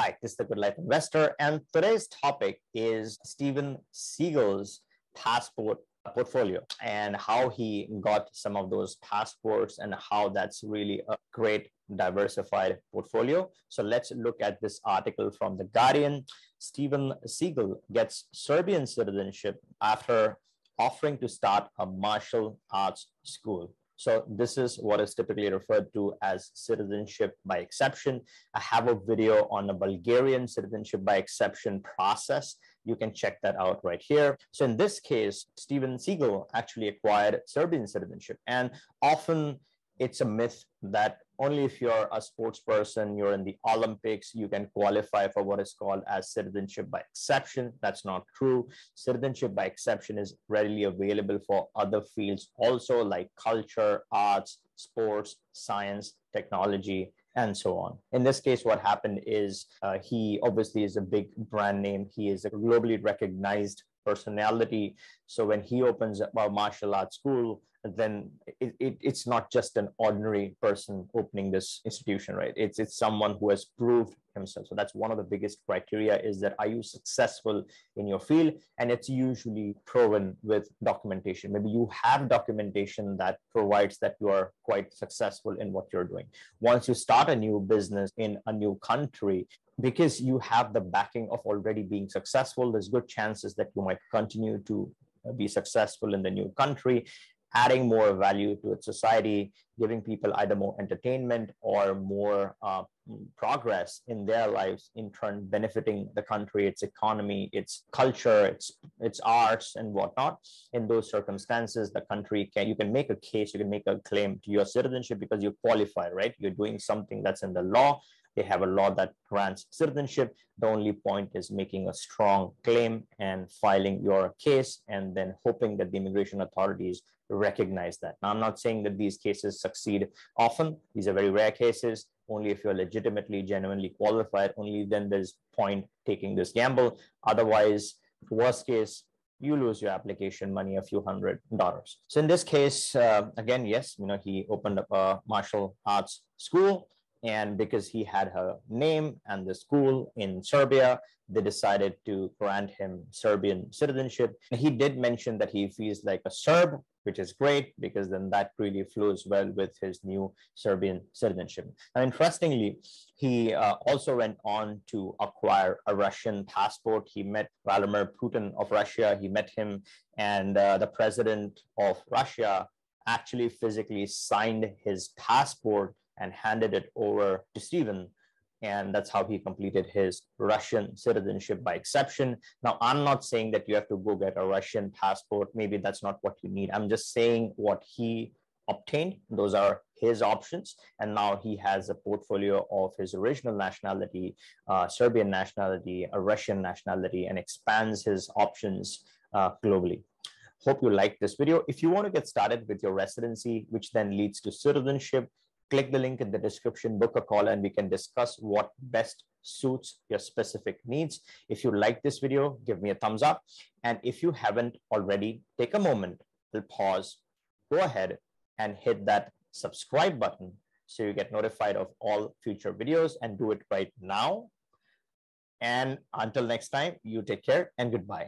Hi, this is the Good Life Investor, and today's topic is Steven Seagal's passport portfolio and how he got some of those passports and how that's really a great diversified portfolio. So let's look at this article from The Guardian. Steven Seagal gets Serbian citizenship after offering to start a martial arts school. So this is what is typically referred to as citizenship by exception. I have a video on the Bulgarian citizenship by exception process. You can check that out right here. So in this case, Steven Seagal actually acquired Serbian citizenship. And often it's a myth that only if you're a sports person, you're in the Olympics, you can qualify for what is called as citizenship by exception. That's not true. Citizenship by exception is readily available for other fields also like culture, arts, sports, science, technology, and so on. In this case, what happened is uh, he obviously is a big brand name. He is a globally recognized personality. So when he opens a martial arts school, then it, it, it's not just an ordinary person opening this institution, right? It's it's someone who has proved himself. So that's one of the biggest criteria is that are you successful in your field? And it's usually proven with documentation. Maybe you have documentation that provides that you are quite successful in what you're doing. Once you start a new business in a new country, because you have the backing of already being successful, there's good chances that you might continue to be successful in the new country adding more value to its society, giving people either more entertainment or more uh, progress in their lives, in turn benefiting the country, its economy, its culture, its its arts and whatnot. In those circumstances, the country can you can make a case, you can make a claim to your citizenship because you qualify, right? You're doing something that's in the law. They have a law that grants citizenship. The only point is making a strong claim and filing your case and then hoping that the immigration authorities recognize that. Now, I'm not saying that these cases succeed often. These are very rare cases. Only if you're legitimately, genuinely qualified, only then there's point taking this gamble. Otherwise, worst case, you lose your application money a few hundred dollars. So in this case, uh, again, yes, you know, he opened up a martial arts school and because he had her name and the school in Serbia, they decided to grant him Serbian citizenship. He did mention that he feels like a Serb, which is great because then that really flows well with his new Serbian citizenship. Now, interestingly, he uh, also went on to acquire a Russian passport. He met Vladimir Putin of Russia. He met him, and uh, the president of Russia actually physically signed his passport and handed it over to Steven. And that's how he completed his Russian citizenship by exception. Now, I'm not saying that you have to go get a Russian passport. Maybe that's not what you need. I'm just saying what he obtained. Those are his options. And now he has a portfolio of his original nationality, uh, Serbian nationality, a Russian nationality, and expands his options uh, globally. Hope you like this video. If you want to get started with your residency, which then leads to citizenship, click the link in the description, book a call, and we can discuss what best suits your specific needs. If you like this video, give me a thumbs up. And if you haven't already, take a moment, we'll pause, go ahead and hit that subscribe button so you get notified of all future videos and do it right now. And until next time, you take care and goodbye.